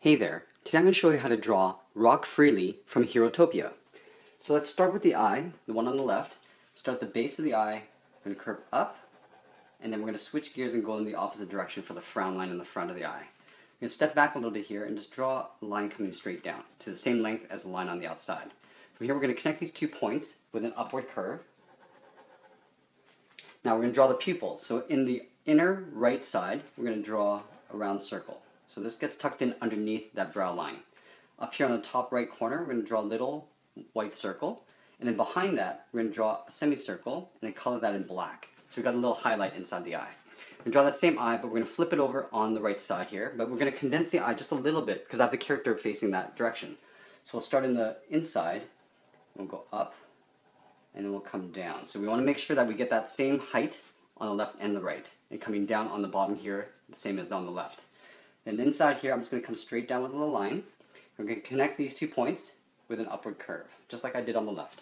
Hey there, today I'm going to show you how to draw Rock Freely from Herotopia. So let's start with the eye, the one on the left. Start at the base of the eye, we're going to curve up, and then we're going to switch gears and go in the opposite direction for the frown line in the front of the eye. We're going to step back a little bit here and just draw a line coming straight down to the same length as the line on the outside. From here we're going to connect these two points with an upward curve. Now we're going to draw the pupil. So in the inner right side, we're going to draw a round circle. So this gets tucked in underneath that brow line. Up here on the top right corner, we're going to draw a little white circle. And then behind that, we're going to draw a semicircle and then color that in black. So we've got a little highlight inside the eye. We're going to draw that same eye, but we're going to flip it over on the right side here. But we're going to condense the eye just a little bit because I have the character facing that direction. So we'll start in the inside. We'll go up and then we'll come down. So we want to make sure that we get that same height on the left and the right. And coming down on the bottom here, the same as on the left. And inside here, I'm just going to come straight down with a little line. We're going to connect these two points with an upward curve, just like I did on the left.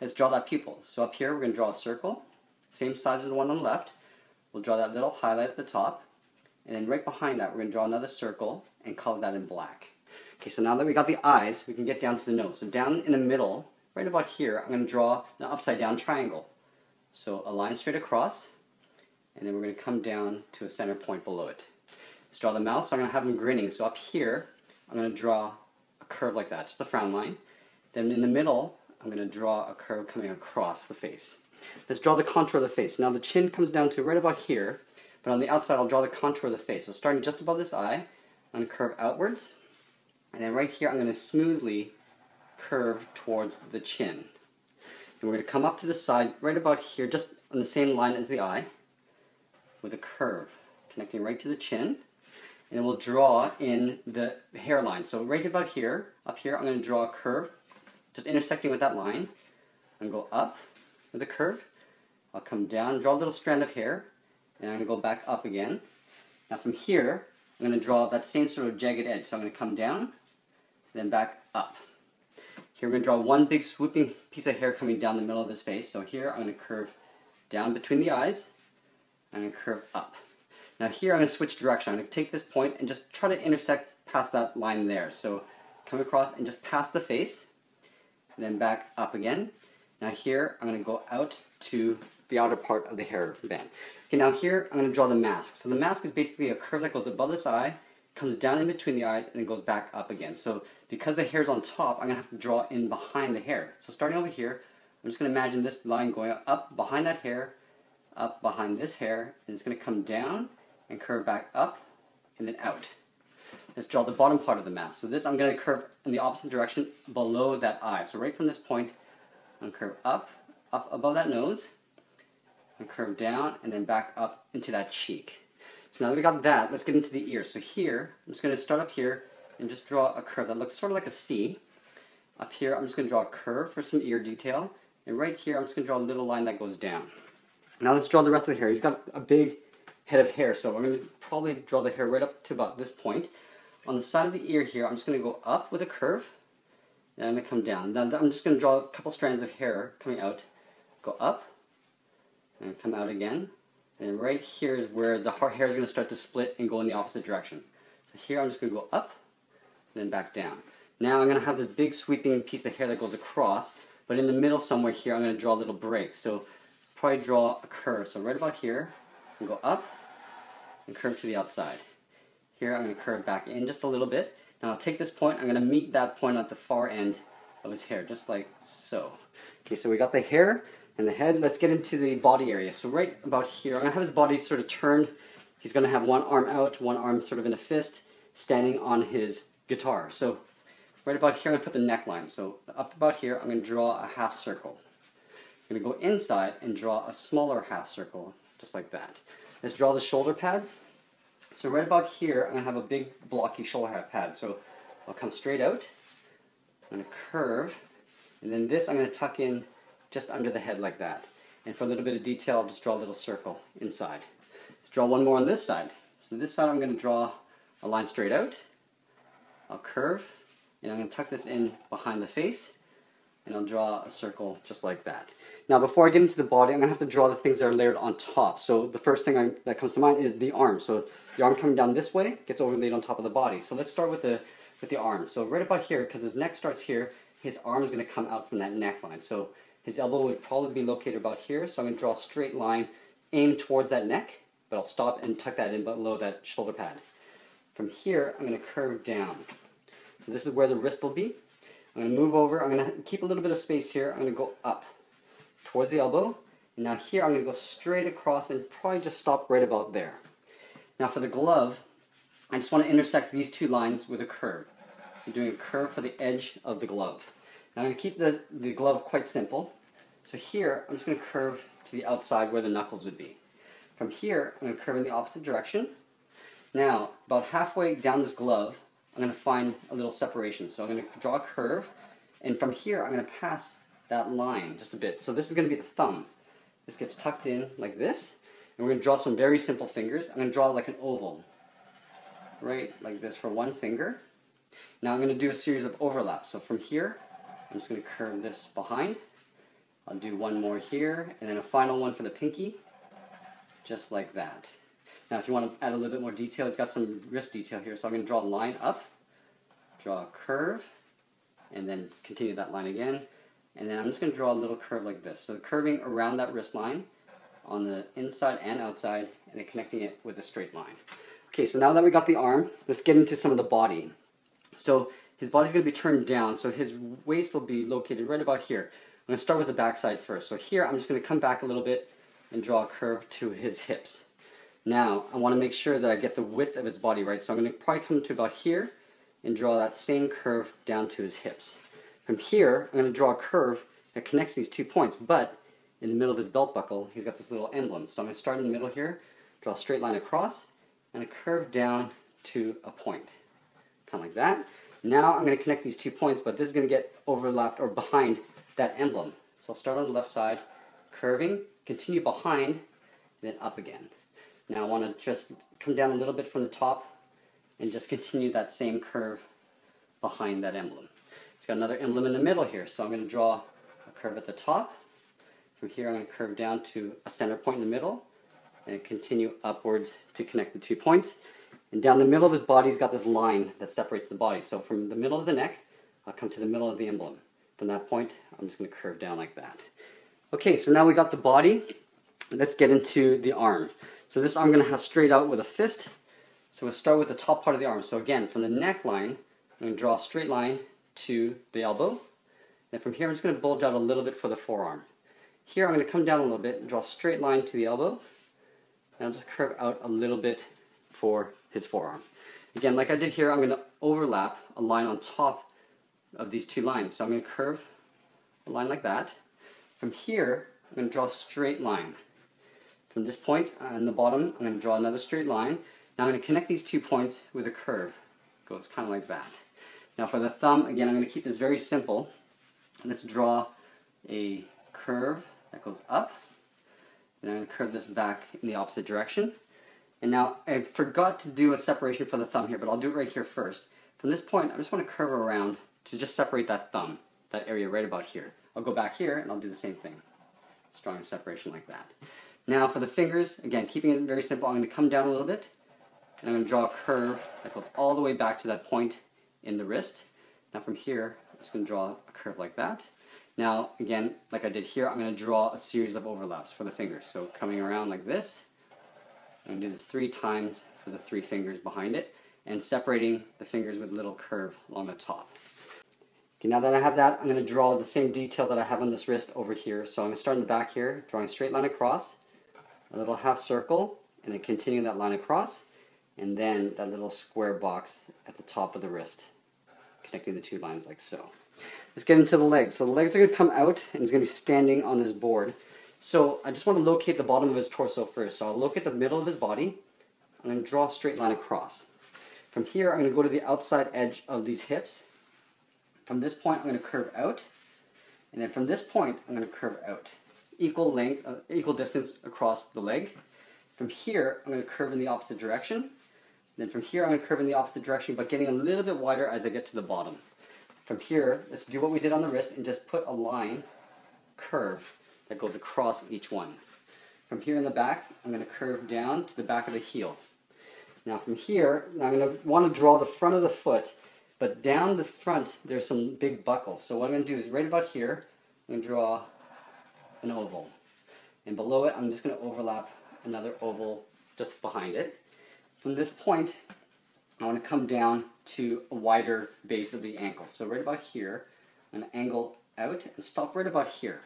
Let's draw that pupil. So up here, we're going to draw a circle, same size as the one on the left. We'll draw that little highlight at the top. And then right behind that, we're going to draw another circle and color that in black. Okay, so now that we got the eyes, we can get down to the nose. So down in the middle, right about here, I'm going to draw an upside down triangle. So a line straight across, and then we're going to come down to a center point below it. Draw the mouth. So I'm going to have him grinning. So up here, I'm going to draw a curve like that, just the frown line. Then in the middle, I'm going to draw a curve coming across the face. Let's draw the contour of the face. Now the chin comes down to right about here, but on the outside I'll draw the contour of the face. So starting just above this eye, I'm going to curve outwards. And then right here I'm going to smoothly curve towards the chin. And we're going to come up to the side right about here, just on the same line as the eye, with a curve, connecting right to the chin and we'll draw in the hairline. So right about here, up here, I'm going to draw a curve, just intersecting with that line. I'm going to go up with the curve. I'll come down, draw a little strand of hair, and I'm going to go back up again. Now from here, I'm going to draw that same sort of jagged edge. So I'm going to come down, then back up. Here we're going to draw one big swooping piece of hair coming down the middle of his face. So here I'm going to curve down between the eyes, and I'm going to curve up. Now here I'm going to switch direction. I'm going to take this point and just try to intersect past that line there. So come across and just past the face, and then back up again. Now here I'm going to go out to the outer part of the hair band. Okay, now here I'm going to draw the mask. So the mask is basically a curve that goes above this eye, comes down in between the eyes, and then goes back up again. So because the hair is on top, I'm going to have to draw in behind the hair. So starting over here, I'm just going to imagine this line going up behind that hair, up behind this hair, and it's going to come down and curve back up and then out. Let's draw the bottom part of the mask. So this I'm going to curve in the opposite direction below that eye. So right from this point, I'm curve up, up above that nose, and curve down, and then back up into that cheek. So now that we got that, let's get into the ear. So here, I'm just going to start up here and just draw a curve that looks sort of like a C. Up here, I'm just going to draw a curve for some ear detail. And right here, I'm just going to draw a little line that goes down. Now let's draw the rest of the hair. He's got a big head of hair. So I'm going to probably draw the hair right up to about this point. On the side of the ear here, I'm just going to go up with a curve, and I'm going to come down. Now I'm just going to draw a couple strands of hair coming out. Go up, and come out again. And right here is where the hair is going to start to split and go in the opposite direction. So here I'm just going to go up, and then back down. Now I'm going to have this big sweeping piece of hair that goes across, but in the middle somewhere here I'm going to draw a little break. So probably draw a curve. So right about here, go up, and curve to the outside. Here I'm going to curve back in just a little bit. Now I'll take this point, I'm going to meet that point at the far end of his hair, just like so. Okay, so we got the hair and the head. Let's get into the body area. So right about here, I'm going to have his body sort of turned. He's going to have one arm out, one arm sort of in a fist, standing on his guitar. So right about here, I'm going to put the neckline. So up about here, I'm going to draw a half circle. I'm going to go inside and draw a smaller half circle, just like that. Let's draw the shoulder pads. So right about here, I'm going to have a big blocky shoulder pad. So I'll come straight out. I'm going to curve. And then this I'm going to tuck in just under the head like that. And for a little bit of detail, I'll just draw a little circle inside. Let's draw one more on this side. So this side I'm going to draw a line straight out. I'll curve. And I'm going to tuck this in behind the face and I'll draw a circle just like that. Now before I get into the body, I'm going to have to draw the things that are layered on top. So the first thing I, that comes to mind is the arm. So the arm coming down this way gets overlaid on top of the body. So let's start with the with the arm. So right about here, because his neck starts here, his arm is going to come out from that neckline. So his elbow would probably be located about here. So I'm going to draw a straight line, aim towards that neck, but I'll stop and tuck that in below that shoulder pad. From here, I'm going to curve down. So this is where the wrist will be. I'm going to move over. I'm going to keep a little bit of space here. I'm going to go up towards the elbow. Now here, I'm going to go straight across and probably just stop right about there. Now for the glove, I just want to intersect these two lines with a curve. So doing a curve for the edge of the glove. Now I'm going to keep the, the glove quite simple. So here, I'm just going to curve to the outside where the knuckles would be. From here, I'm going to curve in the opposite direction. Now, about halfway down this glove, I'm going to find a little separation. So I'm going to draw a curve, and from here, I'm going to pass that line just a bit. So this is going to be the thumb. This gets tucked in like this, and we're going to draw some very simple fingers. I'm going to draw like an oval right like this for one finger. Now I'm going to do a series of overlaps. So from here, I'm just going to curve this behind. I'll do one more here, and then a final one for the pinky, just like that. Now if you want to add a little bit more detail, it's got some wrist detail here, so I'm going to draw a line up, draw a curve, and then continue that line again. And then I'm just going to draw a little curve like this. So curving around that wrist line on the inside and outside, and then connecting it with a straight line. Okay, so now that we got the arm, let's get into some of the body. So his body's going to be turned down, so his waist will be located right about here. I'm going to start with the backside first. So here, I'm just going to come back a little bit and draw a curve to his hips. Now, I want to make sure that I get the width of his body right, so I'm going to probably come to about here and draw that same curve down to his hips. From here, I'm going to draw a curve that connects these two points, but in the middle of his belt buckle, he's got this little emblem. So I'm going to start in the middle here, draw a straight line across, and a curve down to a point. Kind of like that. Now I'm going to connect these two points, but this is going to get overlapped or behind that emblem. So I'll start on the left side, curving, continue behind, then up again. Now I want to just come down a little bit from the top and just continue that same curve behind that emblem. It's got another emblem in the middle here, so I'm going to draw a curve at the top. From here I'm going to curve down to a center point in the middle, and continue upwards to connect the two points. And down the middle of his body, he's got this line that separates the body. So from the middle of the neck, I'll come to the middle of the emblem. From that point, I'm just going to curve down like that. Okay, so now we got the body. Let's get into the arm. So this arm I'm going to have straight out with a fist. So we'll start with the top part of the arm. So again, from the neckline, I'm going to draw a straight line to the elbow. And from here, I'm just going to bulge out a little bit for the forearm. Here, I'm going to come down a little bit and draw a straight line to the elbow. And I'll just curve out a little bit for his forearm. Again, like I did here, I'm going to overlap a line on top of these two lines. So I'm going to curve a line like that. From here, I'm going to draw a straight line. From this point on the bottom, I'm going to draw another straight line. Now I'm going to connect these two points with a curve. It goes kind of like that. Now for the thumb, again, I'm going to keep this very simple. Let's draw a curve that goes up and I'm going to curve this back in the opposite direction. And now I forgot to do a separation for the thumb here, but I'll do it right here first. From this point, I just want to curve around to just separate that thumb, that area right about here. I'll go back here and I'll do the same thing. Just drawing a separation like that. Now for the fingers, again, keeping it very simple, I'm going to come down a little bit and I'm going to draw a curve that goes all the way back to that point in the wrist. Now from here, I'm just going to draw a curve like that. Now, again, like I did here, I'm going to draw a series of overlaps for the fingers. So coming around like this, I'm going to do this three times for the three fingers behind it, and separating the fingers with a little curve along the top. Okay, now that I have that, I'm going to draw the same detail that I have on this wrist over here. So I'm going to start in the back here, drawing a straight line across, a little half circle, and then continue that line across, and then that little square box at the top of the wrist, connecting the two lines like so. Let's get into the legs. So the legs are going to come out and he's going to be standing on this board. So I just want to locate the bottom of his torso first. So I'll locate the middle of his body. Going to draw a straight line across. From here, I'm going to go to the outside edge of these hips. From this point, I'm going to curve out. And then from this point, I'm going to curve out. Equal length, uh, equal distance across the leg. From here, I'm going to curve in the opposite direction. Then from here, I'm going to curve in the opposite direction, but getting a little bit wider as I get to the bottom. From here, let's do what we did on the wrist and just put a line, curve, that goes across each one. From here in the back, I'm going to curve down to the back of the heel. Now from here, I'm going to want to draw the front of the foot, but down the front there's some big buckles. So what I'm going to do is right about here, I'm going to draw an oval. And below it, I'm just going to overlap another oval just behind it. From this point, I want to come down to a wider base of the ankle. So right about here, I'm going to angle out and stop right about here.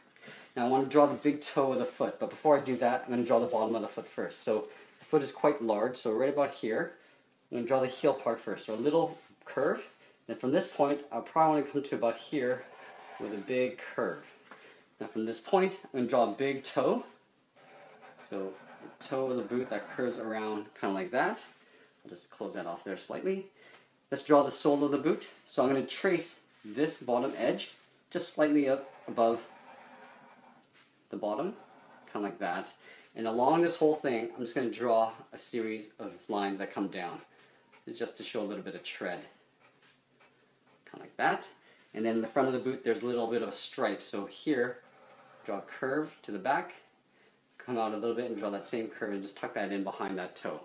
Now I want to draw the big toe of the foot, but before I do that, I'm going to draw the bottom of the foot first. So the foot is quite large, so right about here, I'm going to draw the heel part first. So a little curve, and from this point, I'll probably want to come to about here with a big curve. Now from this point, I'm going to draw a big toe. So the toe of the boot that curves around kind of like that. I'll just close that off there slightly. Let's draw the sole of the boot. So I'm going to trace this bottom edge just slightly up above the bottom, kind of like that. And along this whole thing, I'm just going to draw a series of lines that come down, just to show a little bit of tread. Kind of like that. And then in the front of the boot, there's a little bit of a stripe. So here, draw a curve to the back, come out a little bit and draw that same curve and just tuck that in behind that toe.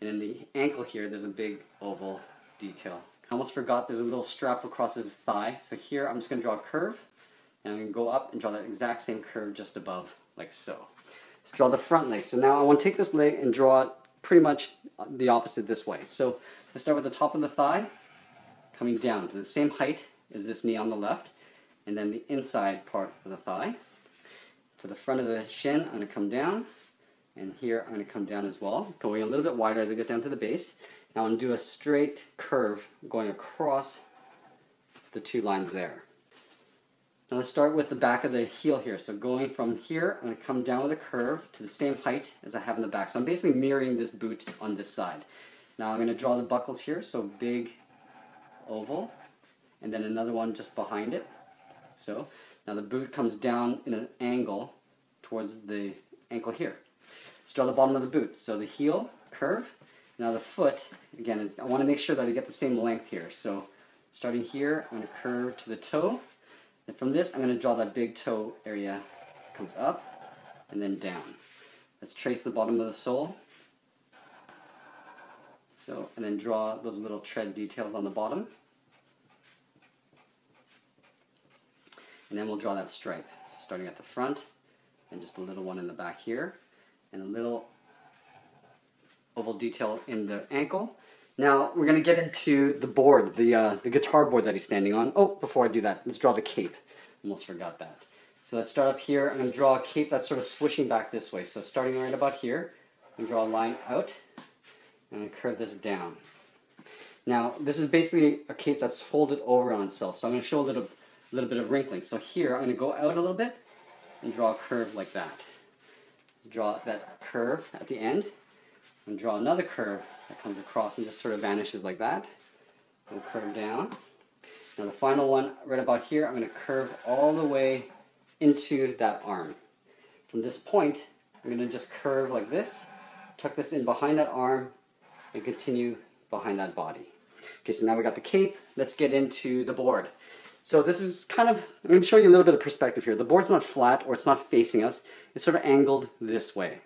And in the ankle here, there's a big oval detail. I almost forgot there's a little strap across his thigh. So here, I'm just going to draw a curve and I'm to go up and draw that exact same curve just above, like so. Let's draw the front leg. So now I want to take this leg and draw it pretty much the opposite this way. So let's start with the top of the thigh, coming down to the same height as this knee on the left, and then the inside part of the thigh. For the front of the shin, I'm going to come down, and here I'm going to come down as well, going a little bit wider as I get down to the base. Now I'm going to do a straight curve going across the two lines there. Now let's start with the back of the heel here. So going from here, I'm going to come down with a curve to the same height as I have in the back. So I'm basically mirroring this boot on this side. Now I'm going to draw the buckles here. So big oval, and then another one just behind it. So now the boot comes down in an angle towards the ankle here. Let's draw the bottom of the boot. So the heel, curve. Now the foot, again, is, I want to make sure that I get the same length here. So starting here, I'm going to curve to the toe. And from this, I'm going to draw that big toe area. Comes up and then down. Let's trace the bottom of the sole. So, and then draw those little tread details on the bottom. And then we'll draw that stripe. So starting at the front, and just a little one in the back here, and a little oval detail in the ankle, now we're going to get into the board, the, uh, the guitar board that he's standing on. Oh, before I do that, let's draw the cape. Almost forgot that. So let's start up here. I'm going to draw a cape that's sort of swishing back this way. So starting right about here, I'm going to draw a line out, and to curve this down. Now, this is basically a cape that's folded over on itself, so I'm going to show a little, little bit of wrinkling. So here, I'm going to go out a little bit and draw a curve like that. Let's draw that curve at the end, and draw another curve that comes across and just sort of vanishes like that. We'll curve down. Now the final one, right about here, I'm going to curve all the way into that arm. From this point, I'm going to just curve like this, tuck this in behind that arm, and continue behind that body. Okay, so now we got the cape. Let's get into the board. So this is kind of, I'm going to show you a little bit of perspective here. The board's not flat or it's not facing us. It's sort of angled this way.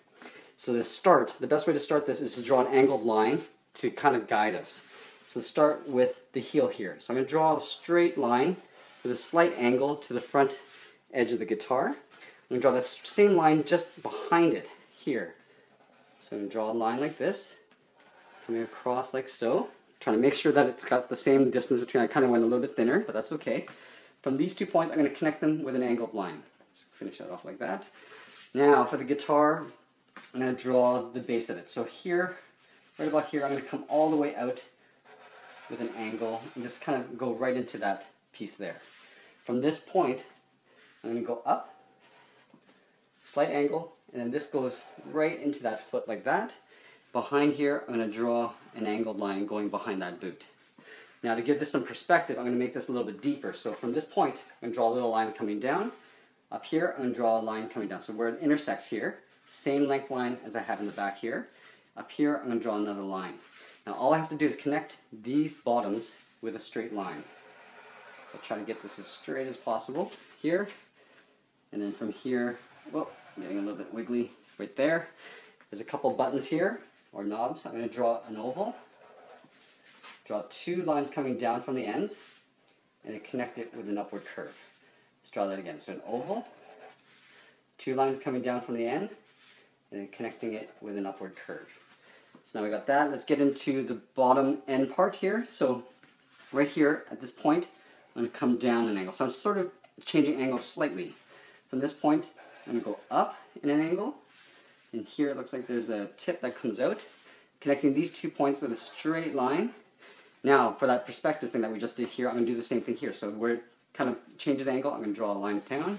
So to start, the best way to start this is to draw an angled line to kind of guide us. So let's start with the heel here. So I'm going to draw a straight line with a slight angle to the front edge of the guitar. I'm going to draw that same line just behind it here. So I'm going to draw a line like this, coming across like so. Trying to make sure that it's got the same distance between, I kind of went a little bit thinner, but that's okay. From these two points, I'm going to connect them with an angled line. Just finish that off like that. Now for the guitar, I'm going to draw the base of it. So here, right about here, I'm going to come all the way out with an angle and just kind of go right into that piece there. From this point, I'm going to go up, slight angle, and then this goes right into that foot like that. Behind here, I'm going to draw an angled line going behind that boot. Now to give this some perspective, I'm going to make this a little bit deeper. So from this point, I'm going to draw a little line coming down. Up here, I'm going to draw a line coming down. So where it intersects here, same length line as I have in the back here. Up here, I'm going to draw another line. Now all I have to do is connect these bottoms with a straight line. So I'll try to get this as straight as possible here. And then from here, well, getting a little bit wiggly right there. There's a couple buttons here. Or knobs, I'm going to draw an oval, draw two lines coming down from the ends, and connect it with an upward curve. Let's draw that again. So an oval, two lines coming down from the end, and connecting it with an upward curve. So now we got that. Let's get into the bottom end part here. So right here at this point, I'm going to come down an angle. So I'm sort of changing angles slightly. From this point, I'm going to go up in an angle. And here it looks like there's a tip that comes out, connecting these two points with a straight line. Now, for that perspective thing that we just did here, I'm going to do the same thing here. So where it kind of changes angle, I'm going to draw a line down.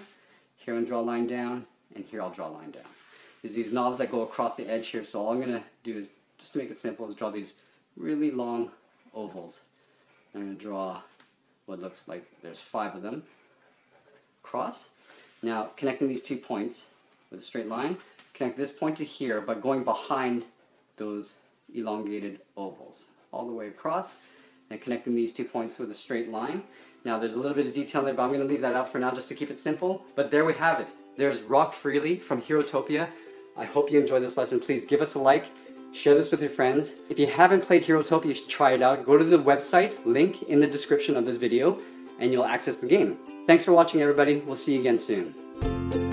Here I'm going to draw a line down, and here I'll draw a line down. There's these knobs that go across the edge here, so all I'm going to do is, just to make it simple, is draw these really long ovals. I'm going to draw what looks like there's five of them across. Now, connecting these two points with a straight line, connect this point to here, but going behind those elongated ovals all the way across and connecting these two points with a straight line. Now there's a little bit of detail there, but I'm going to leave that out for now just to keep it simple. But there we have it. There's Rock Freely from Herotopia. I hope you enjoyed this lesson. Please give us a like, share this with your friends. If you haven't played Herotopia, try it out. Go to the website, link in the description of this video, and you'll access the game. Thanks for watching everybody. We'll see you again soon.